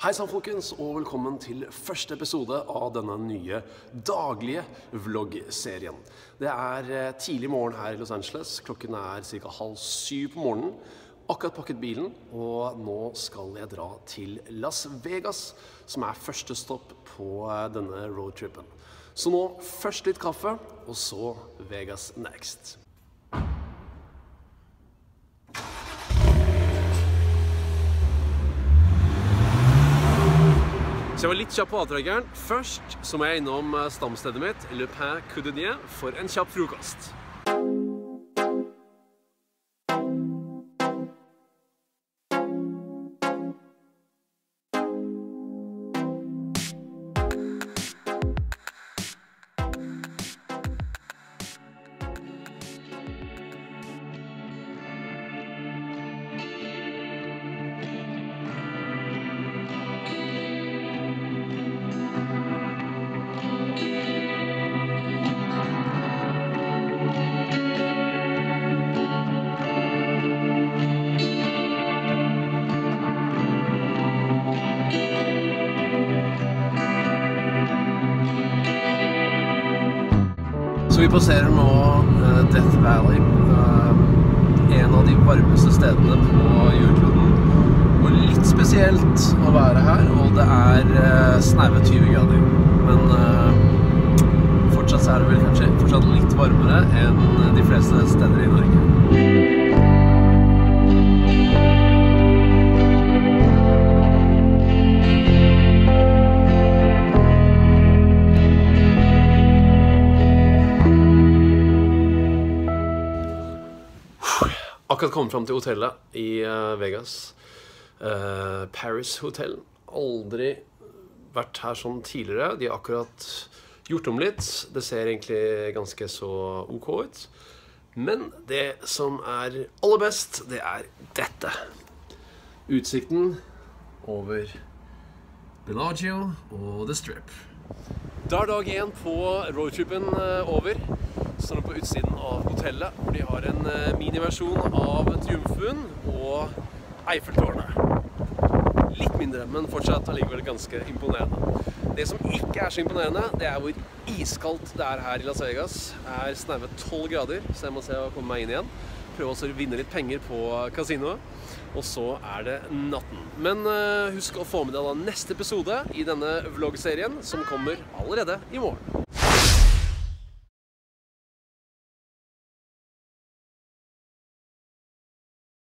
Hei sann, folkens, og velkommen til første episode av denne nye daglige vloggserien. Det er eh, tidlig morgen her i Los Angeles. Klokken er ca. halv syv på morgenen. Akkurat pakket bilen, og nå skal jeg dra til Las Vegas, som er første stopp på eh, denne roadtripen. Så nå først litt kaffe, og så Vegas next. Så jeg var litt kjapp på avtrekkeren. Først så må jeg innom eh, stamstedet mitt, Le Pain Coudenier, for en kjapp frokost. Så vi passerer nå eh, Death Valley. eh, en av de varmeste stedene på jordkloden. Og litt spesielt å være her, og det er uh, snaue 20 grader. Men eh, fortsatt er det vel kanskje fortsatt litt varmere enn de fleste steder i Norge. Akkurat kommet fram til hotellet i eh, Vegas. Eh, Paris Hotel. Aldri vært her sånn tidligere. De har akkurat gjort om litt. Det ser egentlig ganske så ok ut. Men det som er aller best, det er dette. Utsikten over Bellagio og The Strip. Da er dag én på roadtripen eh, over. Står på utsiden av hotellet, hvor de har en eh, miniversjon av Triumfen og Eiffeltårnet. Litt mindre, men fortsatt allikevel ganske imponerende. Det som ikke er så imponerende, det er hvor iskaldt det er her i Las Vegas. Det er snaue 12 grader, så jeg må se å komme meg inn igjen. Prøve å vinne litt penger på kasinoet. Og så er det natten. Men eh, husk å få med deg da neste episode i denne vloggserien, som kommer allerede i morgen.